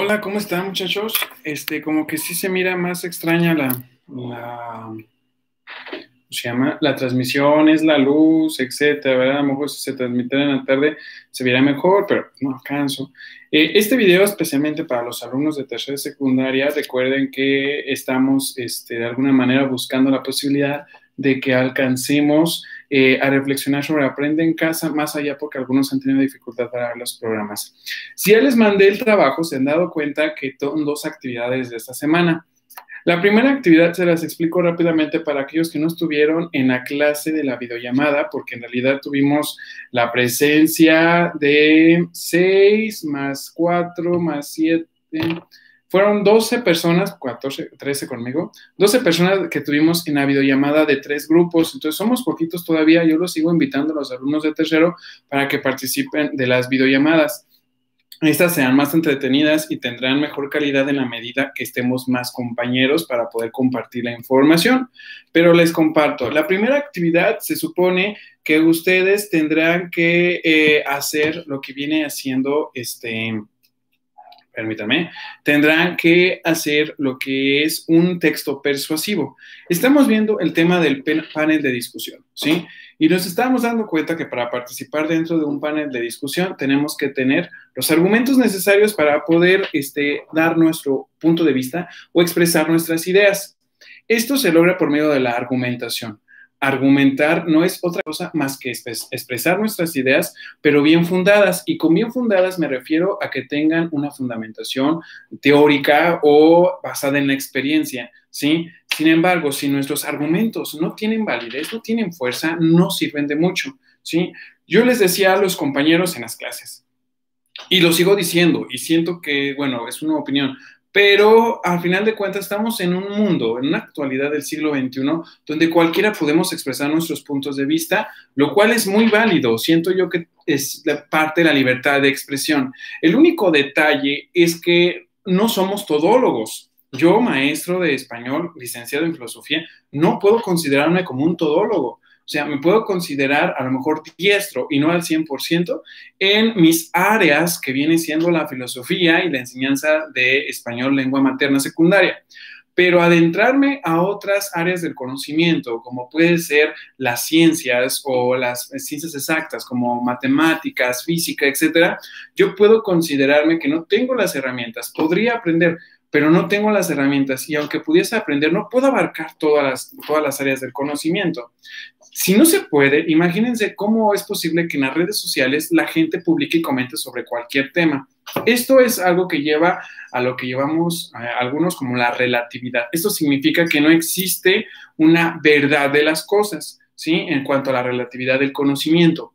Hola, ¿cómo están muchachos? Este, como que sí se mira más extraña la, la, ¿cómo se llama? La transmisión, es la luz, etcétera, ¿verdad? A lo mejor si se transmitiera en la tarde se viera mejor, pero no alcanzo. Eh, este video especialmente para los alumnos de tercera y secundaria, recuerden que estamos este, de alguna manera buscando la posibilidad de que alcancemos eh, a reflexionar sobre Aprende en casa, más allá porque algunos han tenido dificultad para los programas. Si ya les mandé el trabajo, se han dado cuenta que son dos actividades de esta semana. La primera actividad se las explico rápidamente para aquellos que no estuvieron en la clase de la videollamada, porque en realidad tuvimos la presencia de 6 más 4 más 7 fueron 12 personas, 14, 13 conmigo, 12 personas que tuvimos en la videollamada de tres grupos. Entonces somos poquitos todavía. Yo los sigo invitando a los alumnos de tercero para que participen de las videollamadas. Estas sean más entretenidas y tendrán mejor calidad en la medida que estemos más compañeros para poder compartir la información. Pero les comparto, la primera actividad se supone que ustedes tendrán que eh, hacer lo que viene haciendo este permítame, tendrán que hacer lo que es un texto persuasivo. Estamos viendo el tema del panel de discusión, ¿sí? Y nos estamos dando cuenta que para participar dentro de un panel de discusión tenemos que tener los argumentos necesarios para poder este, dar nuestro punto de vista o expresar nuestras ideas. Esto se logra por medio de la argumentación argumentar no es otra cosa más que expresar nuestras ideas, pero bien fundadas. Y con bien fundadas me refiero a que tengan una fundamentación teórica o basada en la experiencia, ¿sí? Sin embargo, si nuestros argumentos no tienen validez, no tienen fuerza, no sirven de mucho, ¿sí? Yo les decía a los compañeros en las clases, y lo sigo diciendo, y siento que, bueno, es una opinión, pero al final de cuentas estamos en un mundo, en una actualidad del siglo XXI, donde cualquiera podemos expresar nuestros puntos de vista, lo cual es muy válido. Siento yo que es parte de la libertad de expresión. El único detalle es que no somos todólogos. Yo, maestro de español, licenciado en filosofía, no puedo considerarme como un todólogo. O sea, me puedo considerar a lo mejor diestro y no al 100% en mis áreas que viene siendo la filosofía y la enseñanza de español lengua materna secundaria. Pero adentrarme a otras áreas del conocimiento, como puede ser las ciencias o las ciencias exactas, como matemáticas, física, etcétera, yo puedo considerarme que no tengo las herramientas. Podría aprender, pero no tengo las herramientas y aunque pudiese aprender, no puedo abarcar todas las, todas las áreas del conocimiento. Si no se puede, imagínense cómo es posible que en las redes sociales la gente publique y comente sobre cualquier tema. Esto es algo que lleva a lo que llevamos a algunos como la relatividad. Esto significa que no existe una verdad de las cosas, ¿sí? En cuanto a la relatividad del conocimiento.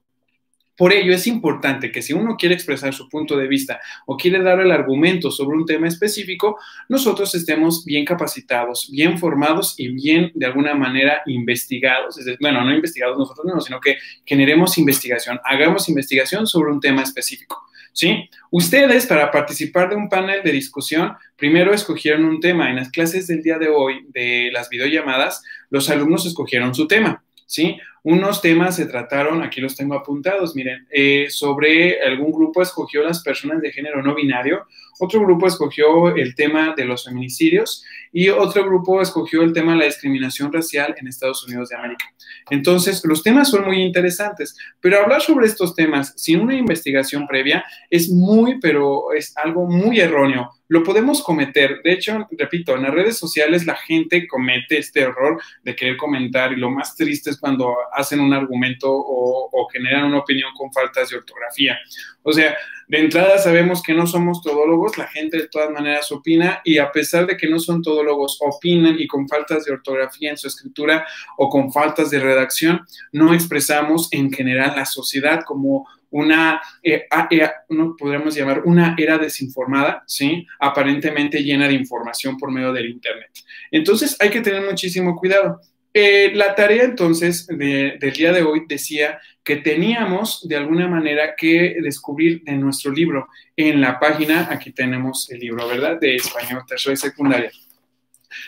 Por ello es importante que si uno quiere expresar su punto de vista o quiere dar el argumento sobre un tema específico, nosotros estemos bien capacitados, bien formados y bien de alguna manera investigados. bueno, no investigados nosotros mismos, sino que generemos investigación, hagamos investigación sobre un tema específico. ¿Sí? Ustedes, para participar de un panel de discusión, primero escogieron un tema. En las clases del día de hoy de las videollamadas, los alumnos escogieron su tema. ¿sí? Unos temas se trataron, aquí los tengo apuntados, miren, eh, sobre algún grupo escogió las personas de género no binario, otro grupo escogió el tema de los feminicidios y otro grupo escogió el tema de la discriminación racial en Estados Unidos de América. Entonces, los temas son muy interesantes, pero hablar sobre estos temas sin una investigación previa es muy, pero es algo muy erróneo lo podemos cometer. De hecho, repito, en las redes sociales la gente comete este error de querer comentar y lo más triste es cuando hacen un argumento o, generan una opinión con faltas de ortografía. O sea, de entrada sabemos que no somos todólogos, la gente de todas maneras opina y a pesar de que no son todólogos, opinan y con faltas de ortografía en su escritura o con faltas de redacción, no expresamos en general la sociedad como una, eh, eh, podríamos llamar una era desinformada, ¿sí? Aparentemente llena de información por medio del Internet. Entonces hay que tener muchísimo cuidado. Eh, la tarea entonces del día de hoy decía que teníamos de alguna manera que descubrir en nuestro libro, en la página, aquí tenemos el libro, ¿verdad? De español, tercero y secundaria.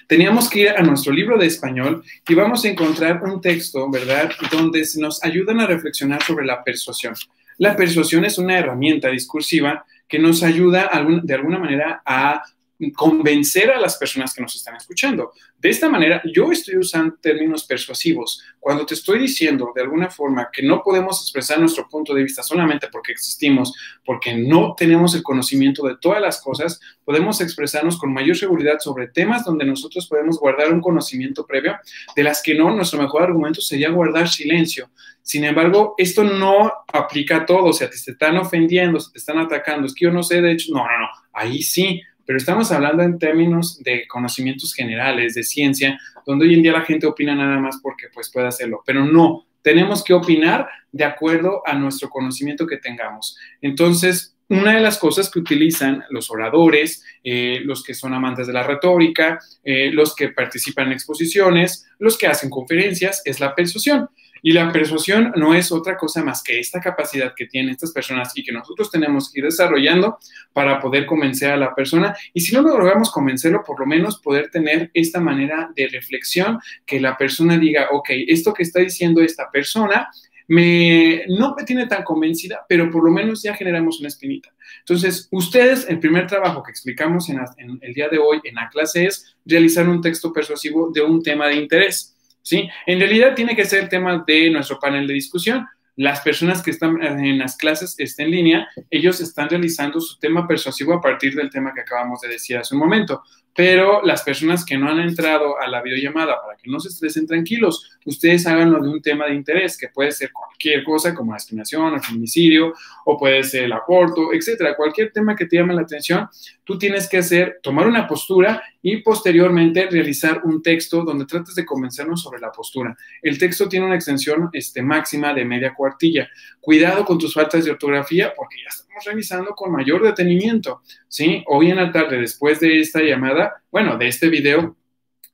Teníamos que ir a nuestro libro de español y vamos a encontrar un texto, ¿verdad? Donde nos ayudan a reflexionar sobre la persuasión. la persuasión es una herramienta discursiva que nos ayuda de alguna manera a convencer a las personas que nos están escuchando. De esta manera, yo estoy usando términos persuasivos. Cuando te estoy diciendo de alguna forma que no podemos expresar nuestro punto de vista solamente porque existimos, porque no tenemos el conocimiento de todas las cosas, podemos expresarnos con mayor seguridad sobre temas donde nosotros podemos guardar un conocimiento previo, de las que no, nuestro mejor argumento sería guardar silencio. Sin embargo, esto no aplica a todo. O sea, te están ofendiendo, te están atacando. Es que yo no sé, de hecho, no, no, no. Ahí sí pero estamos hablando en términos de conocimientos generales, de ciencia, donde hoy en día la gente opina nada más porque pues puede hacerlo, pero no, tenemos que opinar de acuerdo a nuestro conocimiento que tengamos. Entonces, una de las cosas que utilizan los oradores, eh, los que son amantes de la retórica, eh, los que participan en exposiciones, los que hacen conferencias, es la persuasión. Y la persuasión no es otra cosa más que esta capacidad que tienen estas personas y que nosotros tenemos que ir desarrollando para poder convencer a la persona. Y si no logramos convencerlo, por lo menos poder tener esta manera de reflexión, que la persona diga, ok, esto que está diciendo esta persona me, no me tiene tan convencida, pero por lo menos ya generamos una espinita. Entonces, ustedes, el primer trabajo que explicamos en, en el día de hoy en la clase es realizar un texto persuasivo de un tema de interés. ¿Sí? En realidad tiene que ser el tema de nuestro panel de discusión. Las personas que están en las clases están en línea, ellos están realizando su tema persuasivo a partir del tema que acabamos de decir hace un momento. Pero las personas que no han entrado a la videollamada, para que no se estresen tranquilos, ustedes háganlo de un tema de interés, que puede ser cualquier cosa como la discriminación, el feminicidio, o puede ser el aborto, etcétera. Cualquier tema que te llame la atención, tú tienes que hacer, tomar una postura y posteriormente realizar un texto donde trates de convencernos sobre la postura. El texto tiene una extensión este, máxima de media cuartilla. Cuidado con tus faltas de ortografía porque ya estamos revisando con mayor detenimiento. ¿sí? Hoy en la tarde, después de esta llamada, bueno, de este video,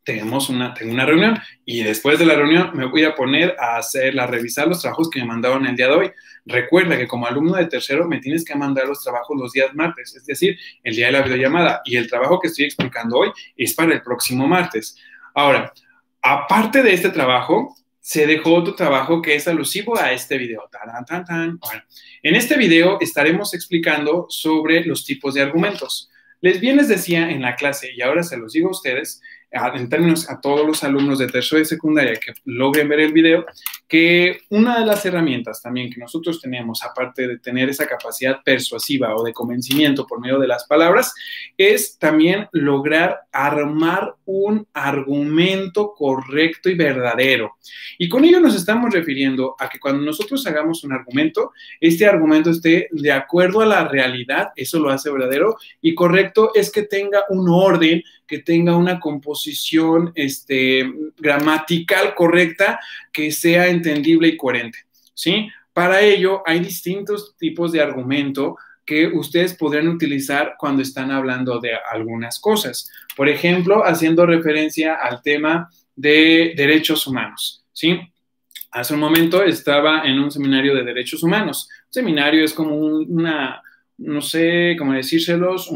tenemos una, tengo una reunión y después de la reunión me voy a poner a hacer, a revisar los trabajos que me mandaron el día de hoy. Recuerda que como alumno de tercero me tienes que mandar los trabajos los días martes, es decir, el día de la videollamada. Y el trabajo que estoy explicando hoy es para el próximo martes. Ahora, aparte de este trabajo, se dejó otro trabajo que es alusivo a este video. en este video estaremos explicando sobre los tipos de argumentos. Les bien les decía en la clase, y ahora se los digo a ustedes, en términos a todos los alumnos de tercero y secundaria que logren ver el video, que una de las herramientas también que nosotros tenemos, aparte de tener esa capacidad persuasiva o de convencimiento por medio de las palabras, es también lograr armar un argumento correcto y verdadero. Y con ello nos estamos refiriendo a que cuando nosotros hagamos un argumento, este argumento esté de acuerdo a la realidad, eso lo hace verdadero, y correcto es que tenga un orden, que tenga una composición este, gramatical correcta, que sea entendible y coherente, ¿sí? Para ello hay distintos tipos de argumento que ustedes podrían utilizar cuando están hablando de algunas cosas. Por ejemplo, haciendo referencia al tema de derechos humanos, ¿sí? Hace un momento estaba en un seminario de derechos humanos. Un seminario es como una, no sé cómo decírselos,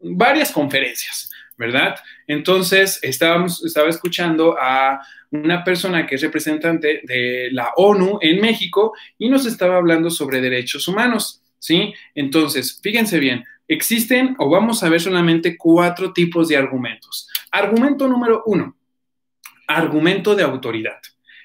varias conferencias, ¿verdad? Entonces, estábamos, estaba escuchando a una persona que es representante de la ONU en México y nos estaba hablando sobre derechos humanos, ¿sí? Entonces, fíjense bien, existen o vamos a ver solamente cuatro tipos de argumentos. Argumento número uno, argumento de autoridad.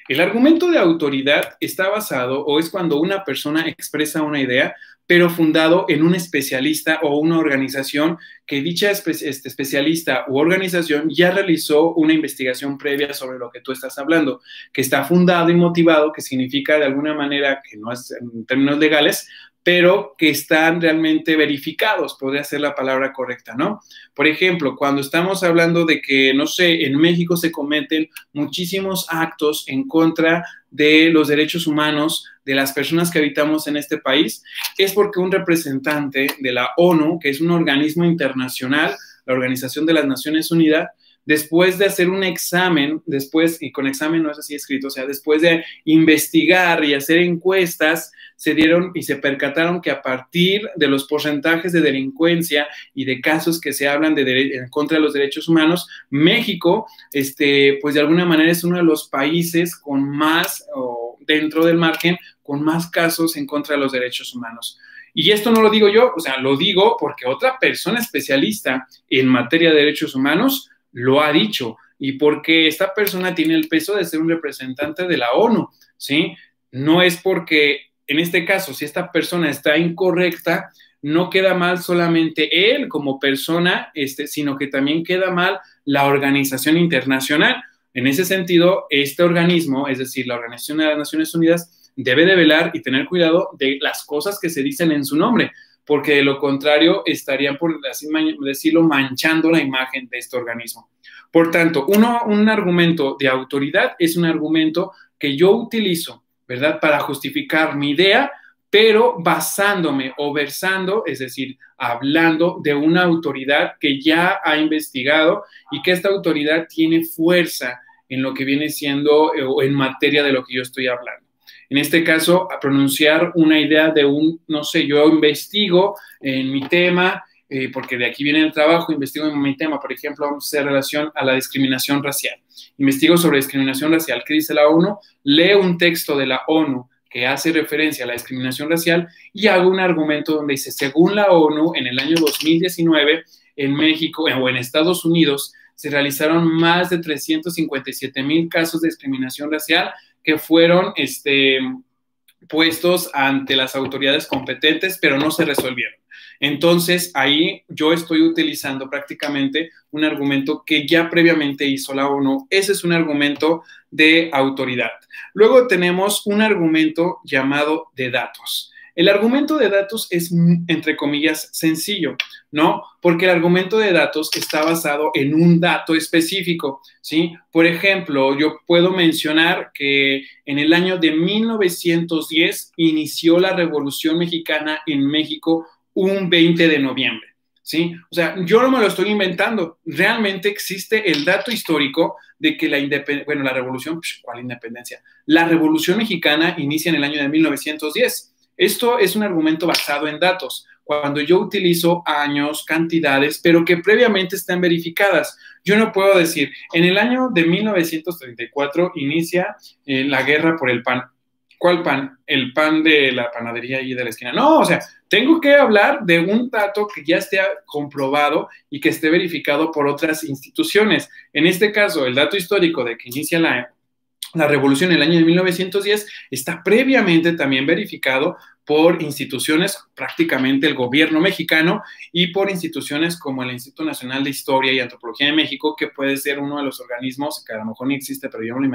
El argumento de autoridad está basado o es cuando una persona expresa una idea pero fundado en un especialista o una organización que dicha este especialista u organización ya realizó una investigación previa sobre lo que tú estás hablando, que está fundado y motivado, que significa de alguna manera que no es en términos legales, pero que están realmente verificados, podría ser la palabra correcta, ¿no? Por ejemplo, cuando estamos hablando de que, no sé, en México se cometen muchísimos actos en contra de los derechos humanos de las personas que habitamos en este país, es porque un representante de la ONU, que es un organismo internacional, la Organización de las Naciones Unidas, después de hacer un examen, después, y con examen no es así escrito, o sea, después de investigar y hacer encuestas, se dieron y se percataron que a partir de los porcentajes de delincuencia y de casos que se hablan de en contra de los derechos humanos, México, este, pues de alguna manera es uno de los países con más dentro del margen con más casos en contra de los derechos humanos. Y esto no lo digo yo, o sea, lo digo porque otra persona especialista en materia de derechos humanos lo ha dicho y porque esta persona tiene el peso de ser un representante de la ONU, ¿sí? No es porque, en este caso, si esta persona está incorrecta, no queda mal solamente él como persona, este, sino que también queda mal la organización internacional. En ese sentido, este organismo, es decir, la Organización de las Naciones Unidas, debe de velar y tener cuidado de las cosas que se dicen en su nombre, porque de lo contrario estarían, por así decirlo, manchando la imagen de este organismo. Por tanto, uno, un argumento de autoridad es un argumento que yo utilizo, ¿verdad?, para justificar mi idea, pero basándome o versando, es decir, hablando de una autoridad que ya ha investigado y que esta autoridad tiene fuerza en lo que viene siendo eh, o en materia de lo que yo estoy hablando. En este caso, a pronunciar una idea de un, no sé, yo investigo en mi tema, eh, porque de aquí viene el trabajo, investigo en mi tema, por ejemplo, vamos a hacer relación a la discriminación racial. Investigo sobre discriminación racial. ¿Qué dice la ONU? Leo un texto de la ONU que hace referencia a la discriminación racial y hago un argumento donde dice, según la ONU, en el año 2019, en México o en Estados Unidos, se realizaron más de 357 mil casos de discriminación racial que fueron este, puestos ante las autoridades competentes, pero no se resolvieron. Entonces, ahí yo estoy utilizando prácticamente un argumento que ya previamente hizo la ONU. Ese es un argumento de autoridad. Luego tenemos un argumento llamado de datos. El argumento de datos es, entre comillas, sencillo, ¿no? Porque el argumento de datos está basado en un dato específico, ¿sí? Por ejemplo, yo puedo mencionar que en el año de 1910 inició la Revolución Mexicana en México un 20 de noviembre. ¿Sí? O sea, yo no me lo estoy inventando. Realmente existe el dato histórico de que la independencia, bueno, la revolución, ¿cuál independencia? La revolución mexicana inicia en el año de 1910. Esto es un argumento basado en datos. Cuando yo utilizo años, cantidades, pero que previamente están verificadas. Yo no puedo decir, en el año de 1934 inicia eh, la guerra por el pan. ¿Cuál pan? El pan de la panadería y de la esquina. No, o sea, tengo que hablar de un dato que ya esté comprobado y que esté verificado por otras instituciones. En este caso, el dato histórico de que inicia la, la revolución en el año de 1910 está previamente también verificado por instituciones, prácticamente el gobierno mexicano, y por instituciones como el Instituto Nacional de Historia y Antropología de México, que puede ser uno de los organismos, que a lo mejor ni existe, pero yo me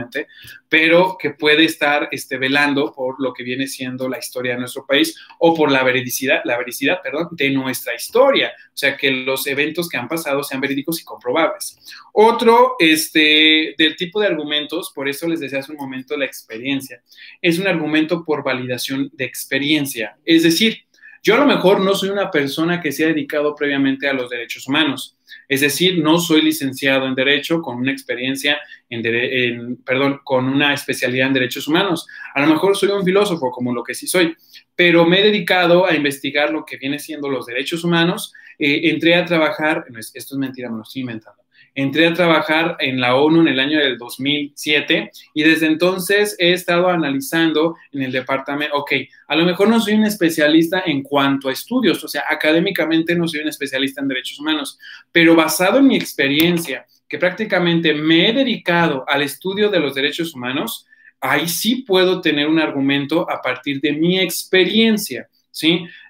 pero que puede estar este, velando por lo que viene siendo la historia de nuestro país o por la vericidad, la vericidad perdón, de nuestra historia. O sea, que los eventos que han pasado sean verídicos y comprobables. Otro este, del tipo de argumentos, por eso les decía hace un momento la experiencia, es un argumento por validación de experiencia es decir, yo a lo mejor no soy una persona que se ha dedicado previamente a los derechos humanos. Es decir, no soy licenciado en Derecho con una experiencia en, perdón, con una especialidad en Derechos Humanos. A lo mejor soy un filósofo, como lo que sí soy, pero me he dedicado a investigar lo que viene siendo los derechos humanos. Eh, entré a trabajar, esto es mentira, me lo estoy inventando entré a trabajar en la ONU en el año del 2007 y desde entonces he estado analizando en el departamento, ok, a lo mejor no soy un especialista en cuanto a estudios, o sea, académicamente no soy un especialista en derechos humanos, pero basado en mi experiencia, que prácticamente me he dedicado al estudio de los derechos humanos, ahí sí puedo tener un argumento a partir de mi experiencia.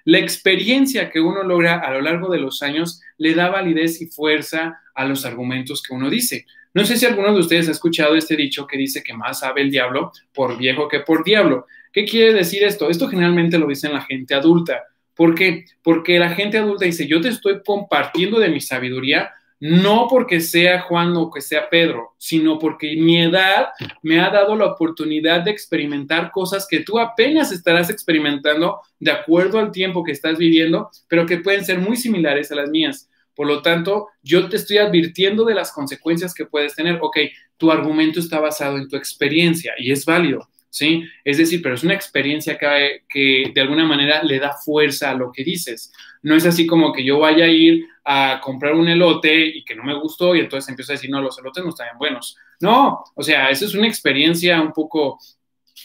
La experiencia que uno logra a lo largo de los años le da validez y fuerza a los argumentos que uno dice. No sé si alguno de ustedes ha escuchado este dicho que dice que más sabe el diablo por viejo que por diablo. ¿Qué quiere decir esto? Esto generalmente lo dicen la gente adulta. ¿Por qué? Porque la gente adulta dice, yo te estoy compartiendo de mi sabiduría, no porque sea Juan o que sea Pedro, sino porque mi edad me ha dado la oportunidad de experimentar cosas que tú apenas estarás experimentando de acuerdo al tiempo que estás viviendo, pero que pueden ser muy similares a las mías. Por lo tanto, yo te estoy advirtiendo de las consecuencias que puedes tener. Ok, tu argumento está basado en tu experiencia y es válido, ¿sí? Es decir, pero es una experiencia que, de alguna manera le da fuerza a lo que dices. No es así como que yo vaya a ir a comprar un elote y que no me gustó y entonces empiezo a decir, no, los elotes no están buenos. No, o sea, esa es una experiencia un poco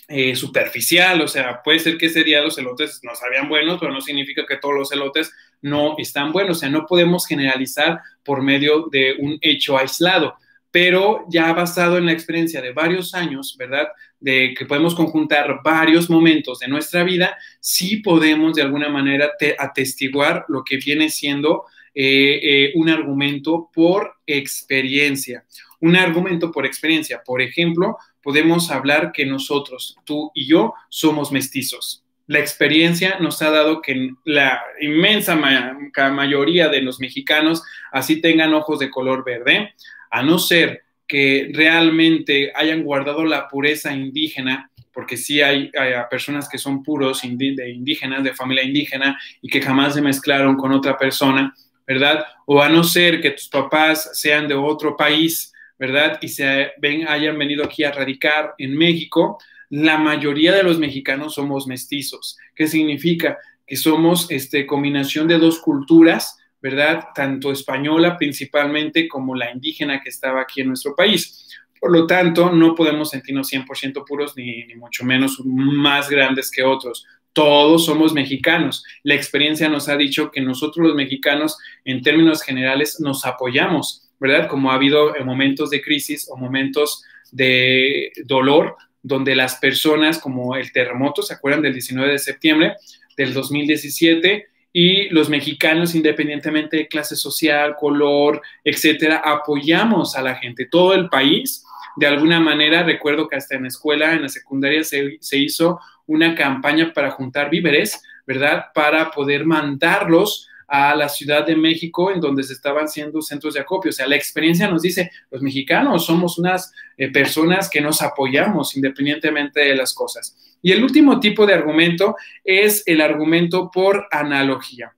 eh, superficial, o sea, puede ser que ese día los elotes no sabían buenos, pero no significa que todos los elotes no están buenos, o sea, no podemos generalizar por medio de un hecho aislado, pero ya basado en la experiencia de varios años, ¿verdad? De que podemos conjuntar varios momentos de nuestra vida, sí podemos de alguna manera atestiguar lo que viene siendo eh, eh, un argumento por experiencia. Un argumento por experiencia. Por ejemplo, podemos hablar que nosotros, tú y yo, somos mestizos. La experiencia nos ha dado que la inmensa mayoría de los mexicanos así tengan ojos de color verde, a no ser que realmente hayan guardado la pureza indígena, porque sí hay, personas que son puros de indígenas, de familia indígena, y que jamás se mezclaron con otra persona, ¿verdad? O a no ser que tus papás sean de otro país, ¿verdad? Y se ven, hayan venido aquí a radicar en México, la mayoría de los mexicanos somos mestizos. ¿Qué significa? Que somos este, combinación de dos culturas, ¿verdad? Tanto española principalmente como la indígena que estaba aquí en nuestro país. Por lo tanto, no podemos sentirnos 100% puros ni, ni mucho menos más grandes que otros todos somos mexicanos. La experiencia nos ha dicho que nosotros los mexicanos, en términos generales, nos apoyamos, ¿verdad? Como ha habido momentos de crisis o momentos de dolor, donde las personas, como el terremoto, ¿se acuerdan del 19 de septiembre del 2017? Y los mexicanos, independientemente de clase social, color, etcétera, apoyamos a la gente. Todo el país, de alguna manera, recuerdo que hasta en la escuela, en la secundaria, se, se hizo una campaña para juntar víveres, ¿verdad? Para poder mandarlos a la Ciudad de México, en donde se estaban haciendo centros de acopio. O sea, la experiencia nos dice, los mexicanos somos unas eh, personas que nos apoyamos independientemente de las cosas. Y el último tipo de argumento es el argumento por analogía.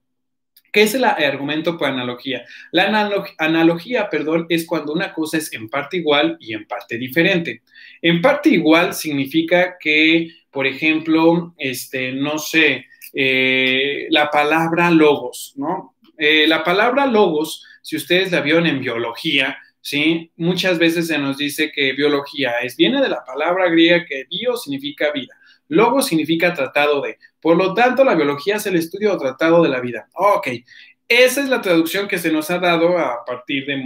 ¿Qué es el argumento por analogía? La analogía, perdón, es cuando una cosa es en parte igual y en parte diferente. En parte igual significa que por ejemplo, este, no sé, eh, la palabra logos, ¿no? Eh, la palabra logos, si ustedes la vieron en biología, ¿sí? Muchas veces se nos dice que biología es, viene de la palabra griega que bio significa vida. Logos significa tratado de. Por lo tanto, la biología es el estudio o tratado de la vida. Ok, esa es la traducción que se nos ha dado a partir de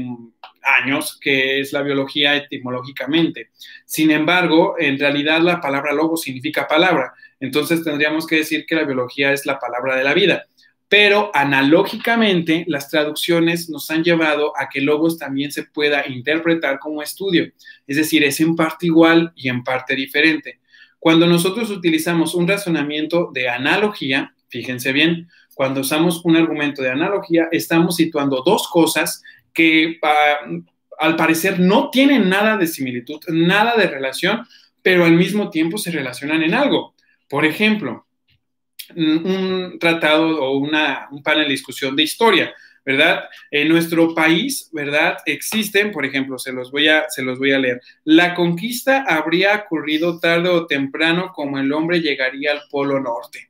años, que es la biología etimológicamente. Sin embargo, en realidad la palabra logo significa palabra. Entonces tendríamos que decir que la biología es la palabra de la vida. Pero analógicamente, las traducciones nos han llevado a que logos también se pueda interpretar como estudio. Es decir, es en parte igual y en parte diferente. Cuando nosotros utilizamos un razonamiento de analogía, fíjense bien, cuando usamos un argumento de analogía, estamos situando dos cosas que al parecer no tienen nada de similitud, nada de relación, pero al mismo tiempo se relacionan en algo. Por ejemplo, un tratado o una, un panel de discusión de historia, ¿verdad? En nuestro país, ¿verdad? Existen, por ejemplo, se los voy a, se los voy a leer. La conquista habría ocurrido tarde o temprano como el hombre llegaría al Polo Norte.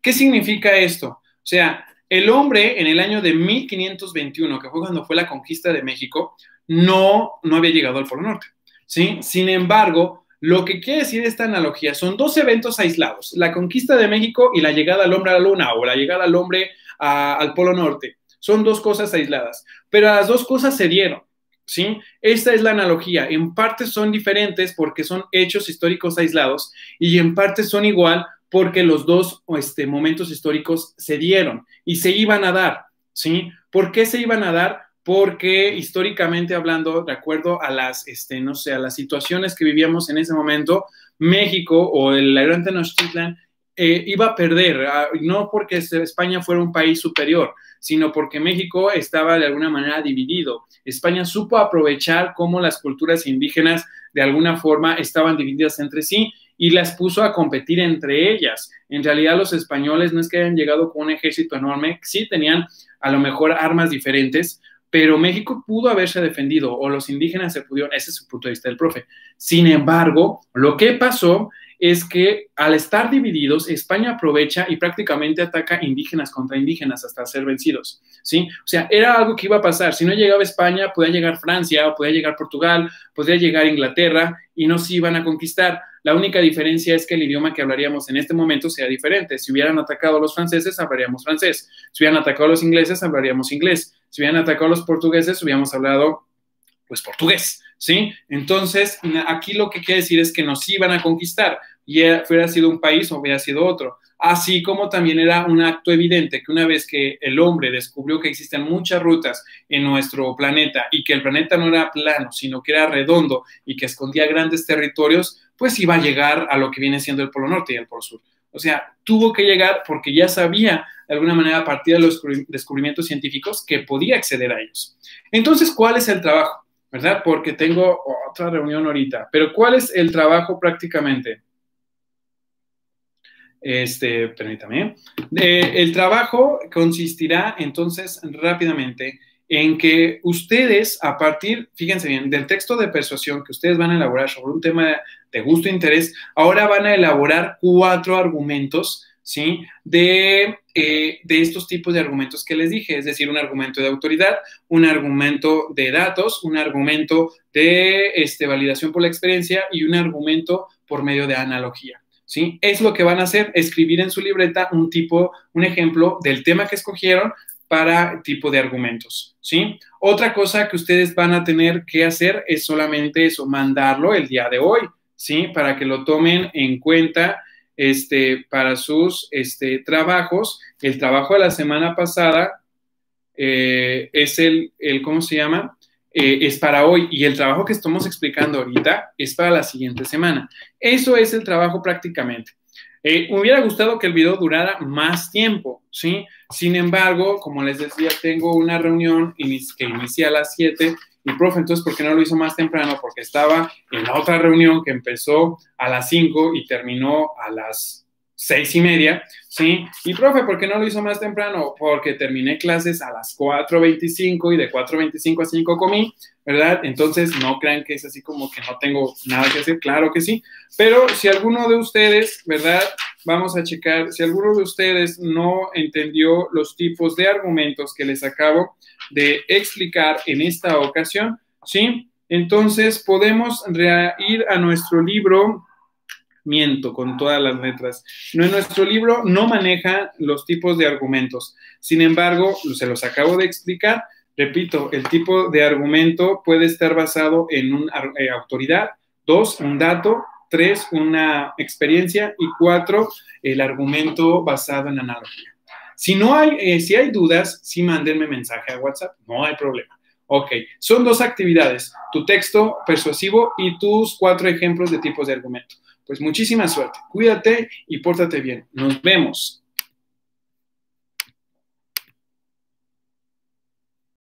¿Qué significa esto? O sea, el hombre en el año de 1521, que fue cuando fue la conquista de México, no, no había llegado al Polo Norte. ¿sí? Sin embargo, lo que quiere decir esta analogía son dos eventos aislados, la conquista de México y la llegada al hombre a la luna o la llegada al hombre al Polo Norte. Son dos cosas aisladas, pero las dos cosas se dieron. ¿Sí? Esta es la analogía. En parte son diferentes porque son hechos históricos aislados y en parte son igual porque los dos este, momentos históricos se dieron y se iban a dar, ¿sí? ¿Por qué se iban a dar? Porque históricamente hablando, de acuerdo a las, este, no sé, a las situaciones que vivíamos en ese momento, México o el gran Tenochtitlan eh, iba a perder, ah, no porque España fuera un país superior, sino porque México estaba de alguna manera dividido. España supo aprovechar cómo las culturas indígenas de alguna forma estaban divididas entre sí y las puso a competir entre ellas. En realidad los españoles no es que hayan llegado con un ejército enorme, sí tenían a lo mejor armas diferentes, pero México pudo haberse defendido o los indígenas se pudieron, ese es el punto de vista del profe. Sin embargo, lo que pasó es que al estar divididos, España aprovecha y prácticamente ataca indígenas contra indígenas hasta ser vencidos, ¿sí? O sea, era algo que iba a pasar. Si no llegaba España, podía llegar Francia, podía llegar Portugal, podría llegar Inglaterra y no se iban a conquistar. La única diferencia es que el idioma que hablaríamos en este momento sea diferente. Si hubieran atacado a los franceses, hablaríamos francés. Si hubieran atacado a los ingleses, hablaríamos inglés. Si hubieran atacado a los portugueses, hubiéramos hablado, pues, portugués, ¿sí? Entonces, aquí lo que quiere decir es que nos iban a conquistar y hubiera sido un país o hubiera sido otro. Así como también era un acto evidente que una vez que el hombre descubrió que existen muchas rutas en nuestro planeta y que el planeta no era plano, sino que era redondo y que escondía grandes territorios, pues iba a llegar a lo que viene siendo el Polo Norte y el Polo Sur. O sea, tuvo que llegar porque ya sabía de alguna manera a partir de los descubrimientos científicos que podía acceder a ellos. Entonces, ¿cuál es el trabajo? ¿Verdad? Porque tengo otra reunión ahorita, pero ¿cuál es el trabajo prácticamente? Este, permítame. el trabajo consistirá entonces rápidamente en que ustedes, a partir, fíjense bien, del texto de persuasión que ustedes van a elaborar sobre un tema de gusto e interés, ahora van a elaborar cuatro argumentos, ¿sí? De, eh, de estos tipos de argumentos que les dije, es decir, un argumento de autoridad, un argumento de datos, un argumento de este, validación por la experiencia y un argumento por medio de analogía. ¿sí? Es lo que van a hacer, escribir en su libreta un tipo, un ejemplo del tema que escogieron para tipo de argumentos, ¿sí? Otra cosa que ustedes van a tener que hacer es solamente eso, mandarlo el día de hoy, ¿sí? Para que lo tomen en cuenta este, para sus este, trabajos. El trabajo de la semana pasada eh, es el, el, ¿cómo se llama? Eh, es para hoy y el trabajo que estamos explicando ahorita es para la siguiente semana. Eso es el trabajo prácticamente. Eh, me hubiera gustado que el video durara más tiempo, ¿sí? Sin embargo, como les decía, tengo una reunión que inicia a las 7 y, profe, entonces, ¿por qué no lo hizo más temprano? Porque estaba en la otra reunión que empezó a las 5 y terminó a las seis y media, ¿sí? Y profe, ¿por qué no lo hizo más temprano? Porque terminé clases a las 4.25 y de 4.25 a 5 comí, ¿verdad? Entonces, no crean que es así como que no tengo nada que hacer, claro que sí, pero si alguno de ustedes, ¿verdad? Vamos a checar, si alguno de ustedes no entendió los tipos de argumentos que les acabo de explicar en esta ocasión, ¿sí? Entonces, podemos ir a nuestro libro miento con todas las letras. Nuestro libro no maneja los tipos de argumentos. Sin embargo, se los acabo de explicar. Repito, el tipo de argumento puede estar basado en una eh, autoridad, dos, un dato, tres, una experiencia y cuatro, el argumento basado en analogía. Si no hay, eh, si hay dudas, sí mándenme mensaje a WhatsApp, no hay problema. Ok, son dos actividades, tu texto persuasivo y tus cuatro ejemplos de tipos de argumento. Pues muchísima suerte, cuídate y pórtate bien. Nos vemos.